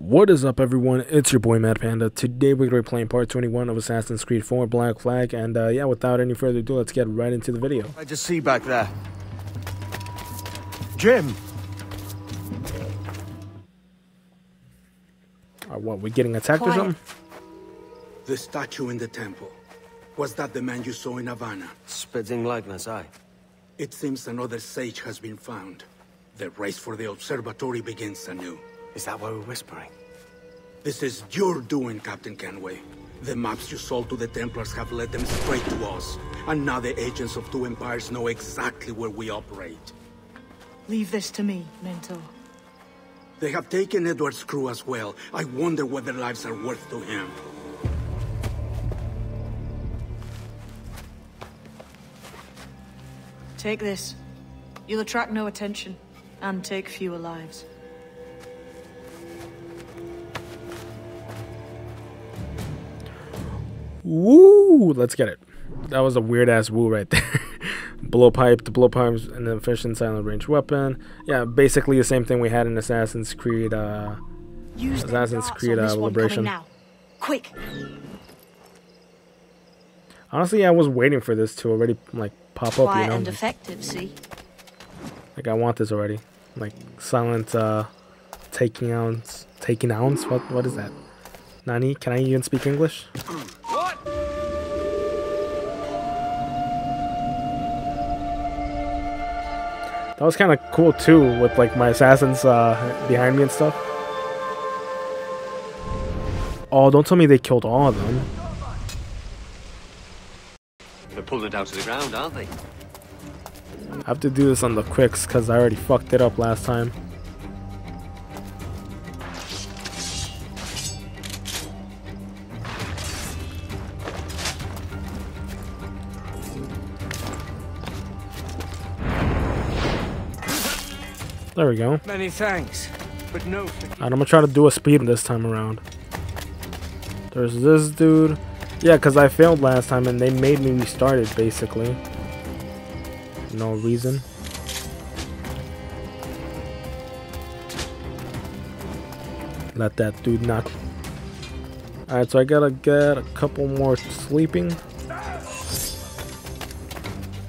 What is up, everyone? It's your boy Mad Panda. Today we're going to be playing part 21 of Assassin's Creed 4 Black Flag, and uh, yeah, without any further ado, let's get right into the video. I just see back there. Jim! Uh, what, we getting attacked or something? The statue in the temple. Was that the man you saw in Havana? Spitting likeness, aye. It seems another sage has been found. The race for the observatory begins anew. Is that why we're whispering? This is your doing, Captain Kenway. The maps you sold to the Templars have led them straight to us. And now the agents of two empires know exactly where we operate. Leave this to me, Mentor. They have taken Edward's crew as well. I wonder what their lives are worth to him. Take this. You'll attract no attention, and take fewer lives. Woo! Let's get it. That was a weird ass woo right there. blowpipe, the blowpipe's and an efficient silent range weapon. Yeah, basically the same thing we had in Assassin's Creed. Uh, Use Assassin's Creed, uh, Liberation. now. Quick! honestly, I was waiting for this to already like pop up. You Quiet know, and effective, see? like I want this already. Like silent uh, taking ounce, taking ounce. What what is that? Nani, can I even speak English? That was kind of cool too, with like my assassins uh, behind me and stuff. Oh, don't tell me they killed all of them. They're pulling it down to the ground, aren't they? I have to do this on the quicks because I already fucked it up last time. There we go. Many thanks, but no. Alright, I'm gonna try to do a speed this time around. There's this dude. Yeah, because I failed last time and they made me restart it basically. No reason. Let that dude knock. Alright, so I gotta get a couple more sleeping. I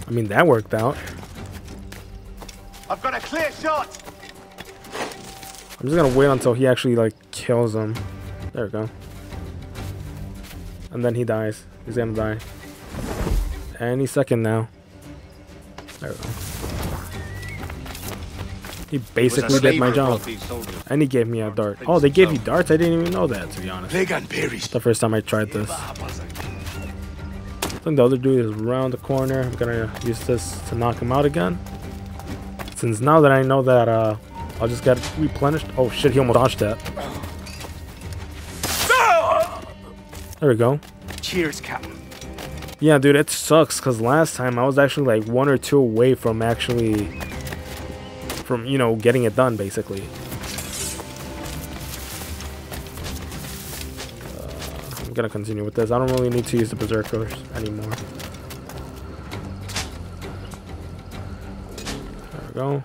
mean, that worked out. I've got a clear shot! I'm just gonna wait until he actually like kills him. There we go. And then he dies. He's gonna die. Any second now. There we go. He basically did my job. And he gave me a dart. Oh, they gave you darts? I didn't even know that, to be honest. Vegan perished. The first time I tried this. I think the other dude is around the corner. I'm gonna use this to knock him out again. Since now that I know that uh, I'll just get replenished. Oh shit, he almost dodged that. There we go. Cheers, Captain. Yeah, dude, it sucks because last time I was actually like one or two away from actually, from you know, getting it done basically. Uh, I'm gonna continue with this. I don't really need to use the berserkers anymore. Go.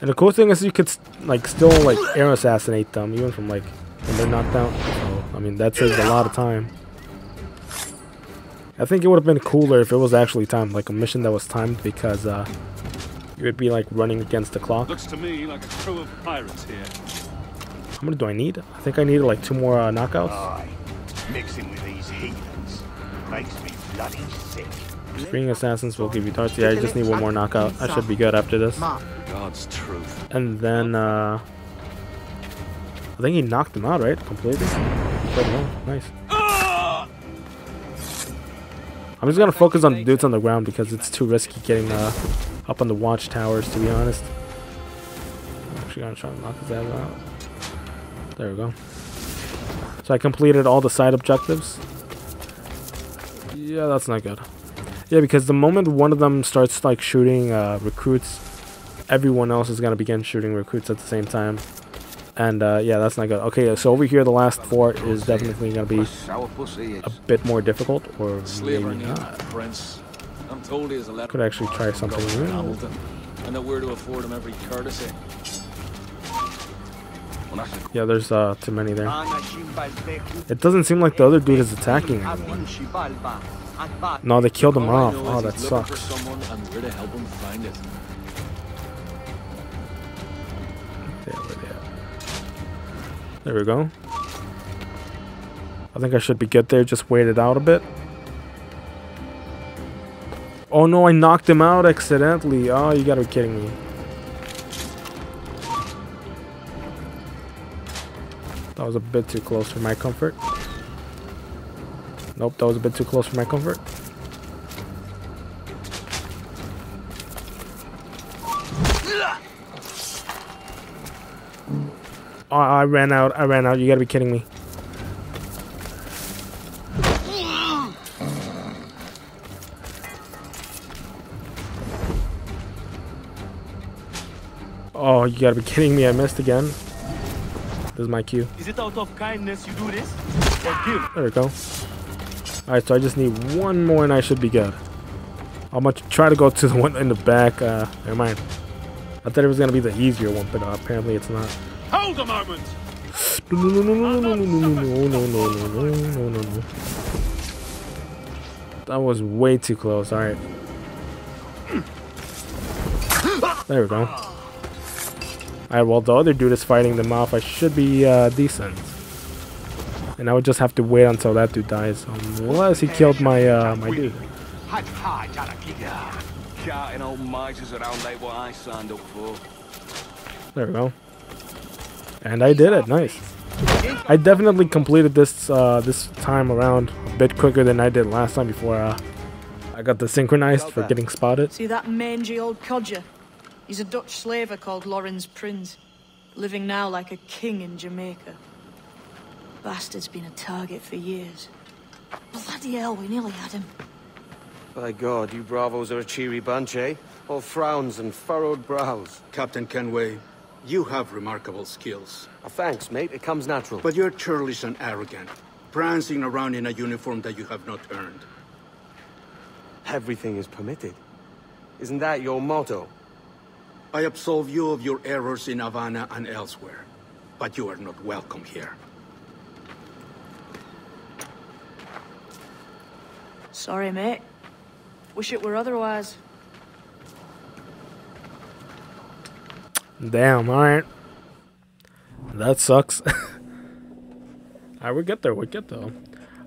And the cool thing is you could like still like air assassinate them even from like when they're knocked out. So I mean that saves a lot of time. I think it would have been cooler if it was actually timed, like a mission that was timed, because uh, you would be like running against the clock. Looks to me like a crew of pirates here. How many do I need? I think I need like two more uh, knockouts. Mixing with heathens makes me bloody sick. Spring assassins will give you darts. Yeah, I just need one more knockout. I should be good after this. God's truth. And then uh, I think he knocked him out, right? Completely. Good, nice. I'm just gonna focus on the dudes on the ground because it's too risky getting uh, up on the watchtowers, to be honest. I'm actually gonna try and knock his ass out. There we go. So I completed all the side objectives. Yeah, that's not good. Yeah, because the moment one of them starts like shooting uh, recruits, everyone else is gonna begin shooting recruits at the same time. And uh, yeah, that's not good. Okay, so over here, the last fort is definitely gonna be a bit more difficult, or maybe not. I'm told he has a letter. Could actually try something new. And that we're to afford him every courtesy. Yeah, there's uh too many there. It doesn't seem like the other dude is attacking anyone. No, they killed him off. Oh, that sucks. someone and we're to help him find it. Yeah, where they at? There we go. I think I should be good there. Just wait it out a bit. Oh no, I knocked him out accidentally. Oh, you gotta be kidding me. That was a bit too close for my comfort. Nope, that was a bit too close for my comfort. Oh, I ran out. I ran out. You gotta be kidding me. Oh, you gotta be kidding me. I missed again. This is my cue. Is it out of kindness you do this? There we go. Alright, so I just need one more and I should be good. I'm gonna try to go to the one in the back. Uh, never mind. I thought it was gonna be the easier one, but uh, apparently it's not. Hold a moment! No, no, no, no, no, no, no, no, no, no, no, no, no, no. That was way too close. Alright. There we go. Alright, well, the other dude is fighting them off. I should be uh, decent. And I would just have to wait until that dude dies. Unless he killed my uh, my dude. Around what I signed up for. There we go. And I did it. Nice. I definitely completed this uh, this time around a bit quicker than I did last time before uh, I got the synchronized for getting spotted. See that mangy old codger? He's a Dutch slaver called Laurens Prins, living now like a king in Jamaica. Bastard's been a target for years. Bloody hell, we nearly had him. By God, you bravos are a cheery bunch, eh? All frowns and furrowed brows. Captain Kenway, you have remarkable skills. Ah, thanks, mate. It comes natural. But you're churlish and arrogant, prancing around in a uniform that you have not earned. everything is permitted. Isn't that your motto? I absolve you of your errors in Havana and elsewhere, but you are not welcome here. Sorry, mate. Wish it were otherwise. Damn. All right. That sucks. Alright, we get there. We get there.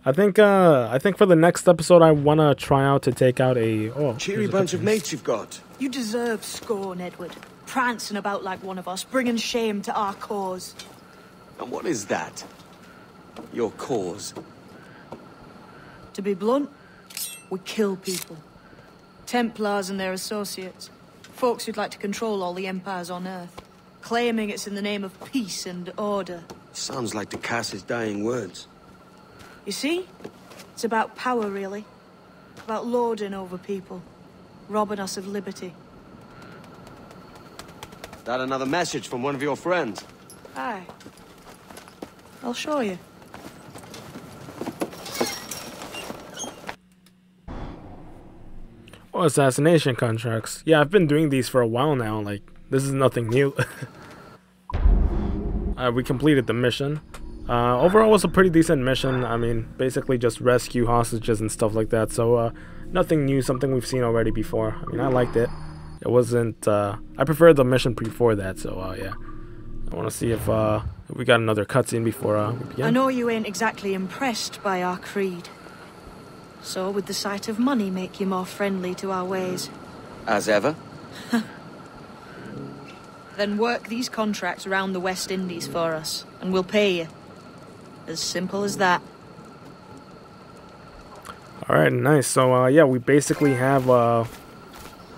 I think. Uh, I think for the next episode, I wanna try out to take out a. Oh, Cheery a bunch of mates you've got. You deserve scorn, Edward. Prancing about like one of us, bringing shame to our cause. And what is that? Your cause. To be blunt, we kill people. Templars and their associates. Folks who'd like to control all the empires on Earth. Claiming it's in the name of peace and order. Sounds like the Cass's dying words. You see? It's about power, really. About lording over people. Robbing us of liberty. That another message from one of your friends? Aye. I'll show you. Oh, assassination contracts. Yeah, I've been doing these for a while now. Like, this is nothing new. uh, we completed the mission. Uh, overall, it was a pretty decent mission. I mean, basically just rescue hostages and stuff like that. So, uh, nothing new, something we've seen already before. I mean, I liked it. It wasn't. Uh, I preferred the mission before that. So, uh, yeah. I want to see if, uh, if we got another cutscene before uh, we begin. I know you ain't exactly impressed by our creed. So, would the sight of money make you more friendly to our ways? As ever? Then work these contracts round the West Indies for us, and we'll pay you. As simple as that. All right, nice. So uh, yeah, we basically have uh,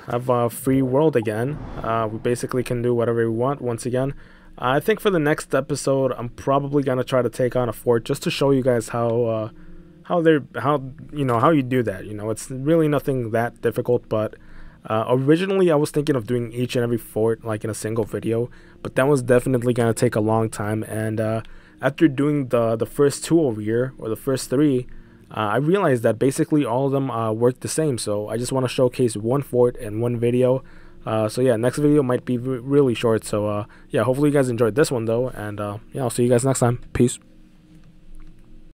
have a free world again. Uh, we basically can do whatever we want once again. I think for the next episode, I'm probably gonna try to take on a fort just to show you guys how uh, how they're how you know how you do that. You know, it's really nothing that difficult. But uh, originally, I was thinking of doing each and every fort like in a single video, but that was definitely gonna take a long time. And uh, after doing the the first two over here or the first three. Uh, I realized that basically all of them uh, work the same, so I just want to showcase one fort in one video. Uh, so yeah, next video might be really short. So uh, yeah, hopefully you guys enjoyed this one though, and uh, yeah, I'll see you guys next time. Peace.